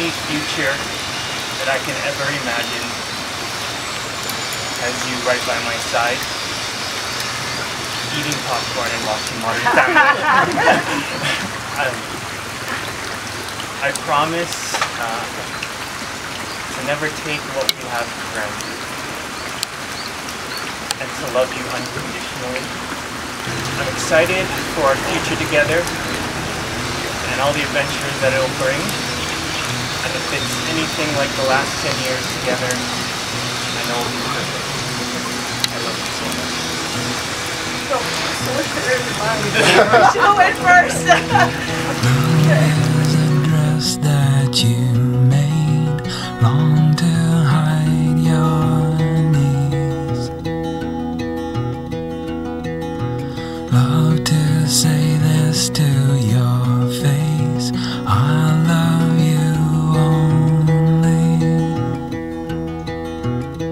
any future that I can ever imagine as you right by my side, eating popcorn and watching Modern Family. um, I promise uh, to never take what we have for granted and to love you unconditionally. I'm excited for our future together and all the adventures that it'll bring. And if it's anything like the last 10 years together, I know it'll be perfect. I love you so much. Show it first. There's a dress that you only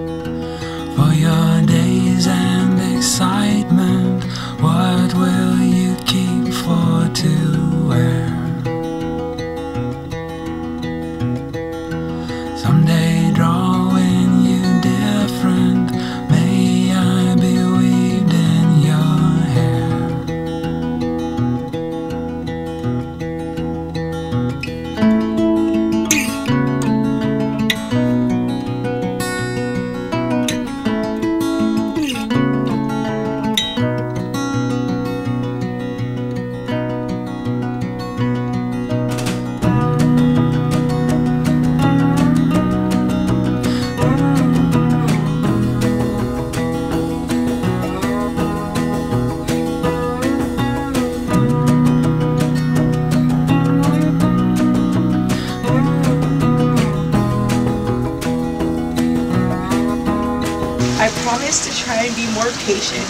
promise to try and be more patient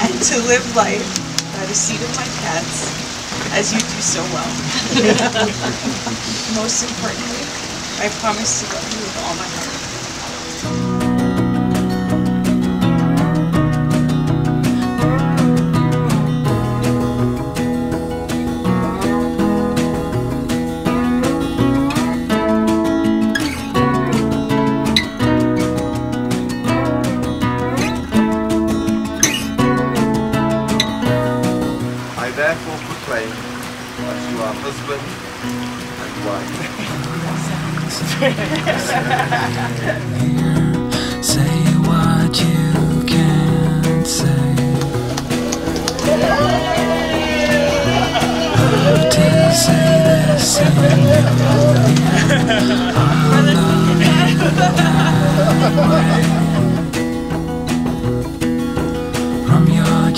and to live life by the seat of my pants as you do so well. Most importantly, I promise to love you with all my heart. That you are husband and wife. Say what you can't say. To say you that. From your